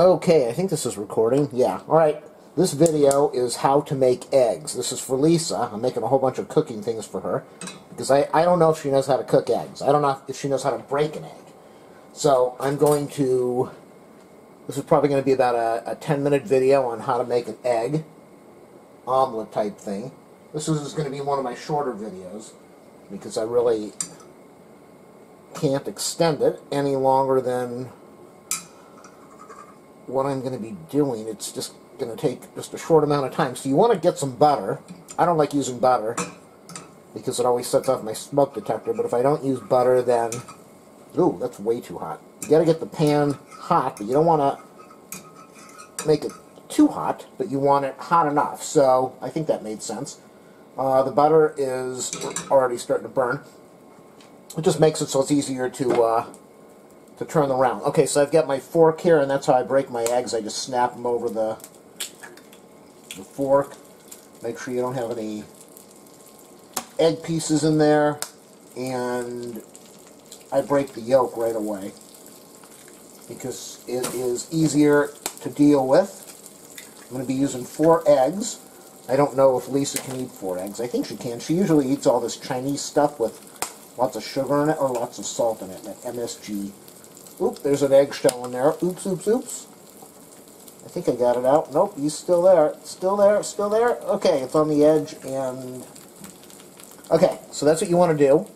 Okay, I think this is recording. Yeah, alright. This video is how to make eggs. This is for Lisa. I'm making a whole bunch of cooking things for her. Because I, I don't know if she knows how to cook eggs. I don't know if she knows how to break an egg. So, I'm going to... This is probably going to be about a, a 10 minute video on how to make an egg. Omelet type thing. This is going to be one of my shorter videos. Because I really can't extend it any longer than what I'm going to be doing. It's just going to take just a short amount of time. So you want to get some butter. I don't like using butter because it always sets off my smoke detector. But if I don't use butter, then... Ooh, that's way too hot. You got to get the pan hot, but you don't want to make it too hot, but you want it hot enough. So I think that made sense. Uh, the butter is already starting to burn. It just makes it so it's easier to uh, to turn around. Okay, so I've got my fork here, and that's how I break my eggs. I just snap them over the, the fork. Make sure you don't have any egg pieces in there, and I break the yolk right away because it is easier to deal with. I'm going to be using four eggs. I don't know if Lisa can eat four eggs. I think she can. She usually eats all this Chinese stuff with lots of sugar in it or lots of salt in it, that MSG. Oop, there's an eggshell in there. Oops, oops, oops. I think I got it out. Nope, he's still there. Still there, still there. Okay, it's on the edge and... Okay, so that's what you want to do.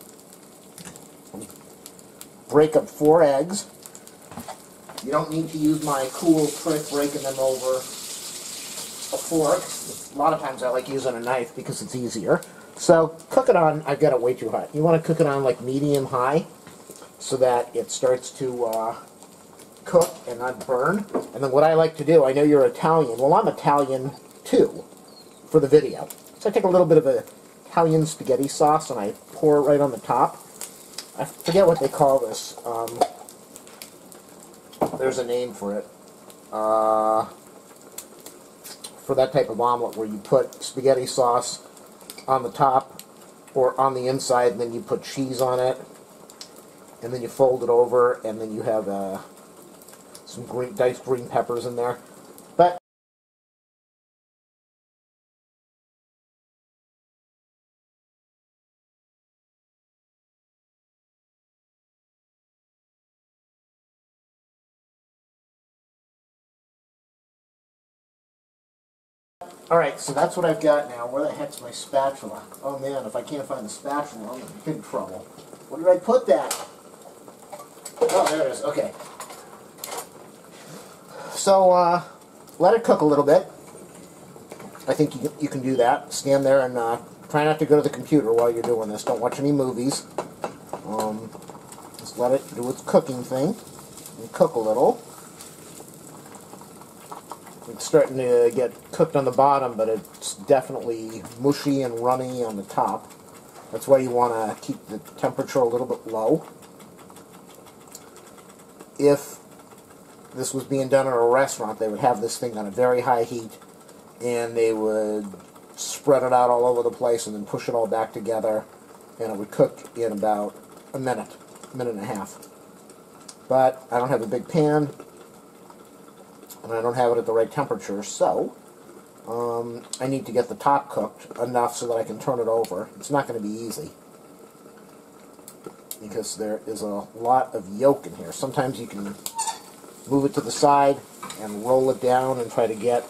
Break up four eggs. You don't need to use my cool trick breaking them over a fork. A lot of times I like using a knife because it's easier. So cook it on, I've got it way too hot. You want to cook it on like medium high so that it starts to uh, cook and not burn. And then what I like to do, I know you're Italian. Well, I'm Italian too for the video. So I take a little bit of a Italian spaghetti sauce and I pour it right on the top. I forget what they call this. Um, there's a name for it. Uh, for that type of omelet where you put spaghetti sauce on the top or on the inside and then you put cheese on it and then you fold it over and then you have uh, some green, diced green peppers in there. But Alright, so that's what I've got now. Where the heck's my spatula? Oh man, if I can't find the spatula, I'm in big trouble. Where did I put that? Oh, there it is. Okay. So, uh, let it cook a little bit. I think you, you can do that. Stand there and uh, try not to go to the computer while you're doing this. Don't watch any movies. Um, just let it do its cooking thing. And cook a little. It's starting to get cooked on the bottom, but it's definitely mushy and runny on the top. That's why you want to keep the temperature a little bit low. If this was being done in a restaurant, they would have this thing on a very high heat, and they would spread it out all over the place and then push it all back together, and it would cook in about a minute, a minute and a half. But I don't have a big pan, and I don't have it at the right temperature, so um, I need to get the top cooked enough so that I can turn it over. It's not going to be easy because there is a lot of yolk in here. Sometimes you can move it to the side and roll it down and try to get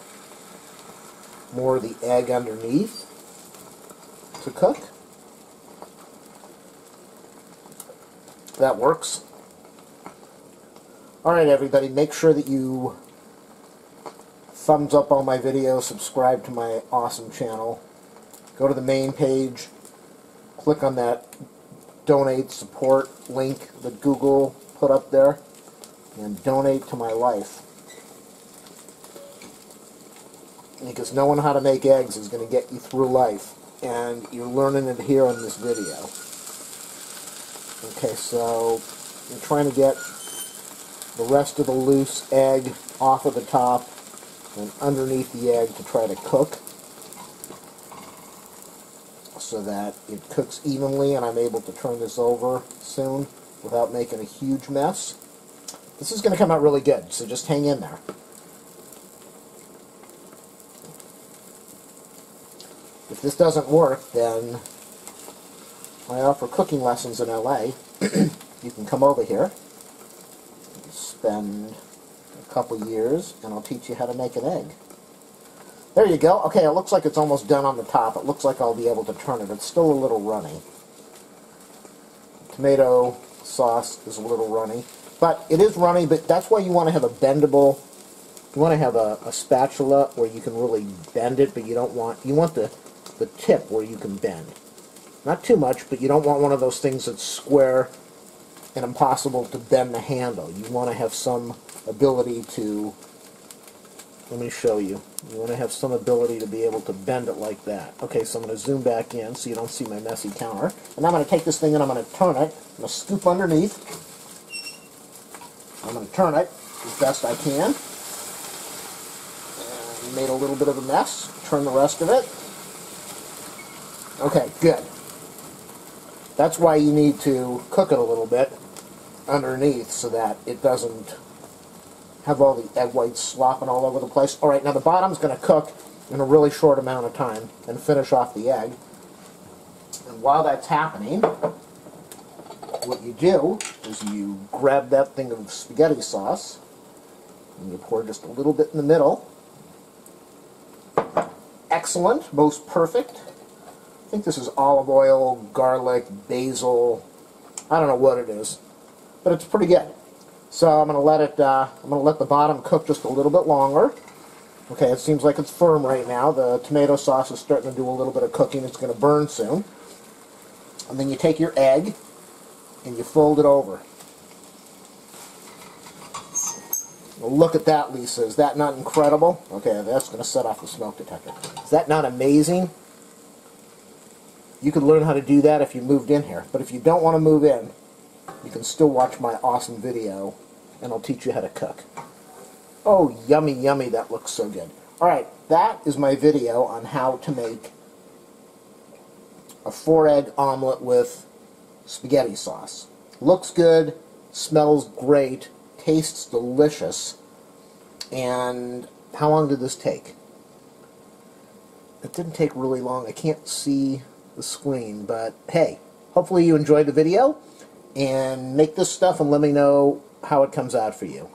more of the egg underneath to cook. That works. Alright everybody, make sure that you thumbs up on my video, subscribe to my awesome channel. Go to the main page, click on that donate support link that Google put up there, and donate to my life. Because knowing how to make eggs is going to get you through life, and you're learning it here in this video. Okay, so I'm trying to get the rest of the loose egg off of the top and underneath the egg to try to cook so that it cooks evenly and I'm able to turn this over soon without making a huge mess. This is going to come out really good, so just hang in there. If this doesn't work, then I offer cooking lessons in LA. you can come over here, spend a couple years, and I'll teach you how to make an egg. There you go. Okay, it looks like it's almost done on the top. It looks like I'll be able to turn it. It's still a little runny. Tomato sauce is a little runny. But it is runny, but that's why you want to have a bendable, you want to have a, a spatula where you can really bend it, but you don't want, you want the, the tip where you can bend. Not too much, but you don't want one of those things that's square and impossible to bend the handle. You want to have some ability to, let me show you. You want to have some ability to be able to bend it like that. Okay, so I'm going to zoom back in so you don't see my messy counter. And I'm going to take this thing and I'm going to turn it. I'm going to scoop underneath. I'm going to turn it as best I can. And made a little bit of a mess. Turn the rest of it. Okay, good. That's why you need to cook it a little bit underneath so that it doesn't have all the egg whites slopping all over the place. All right, now the bottom's going to cook in a really short amount of time and finish off the egg. And while that's happening, what you do is you grab that thing of spaghetti sauce and you pour just a little bit in the middle. Excellent, most perfect. I think this is olive oil, garlic, basil. I don't know what it is, but it's pretty good. So I'm going to let it. Uh, I'm going to let the bottom cook just a little bit longer. Okay, it seems like it's firm right now. The tomato sauce is starting to do a little bit of cooking. It's going to burn soon. And then you take your egg and you fold it over. Look at that, Lisa. Is that not incredible? Okay, that's going to set off the smoke detector. Is that not amazing? You could learn how to do that if you moved in here. But if you don't want to move in, you can still watch my awesome video, and I'll teach you how to cook. Oh, yummy, yummy, that looks so good. Alright, that is my video on how to make a four-egg omelet with spaghetti sauce. Looks good, smells great, tastes delicious, and how long did this take? It didn't take really long. I can't see the screen, but hey, hopefully you enjoyed the video, and make this stuff and let me know how it comes out for you.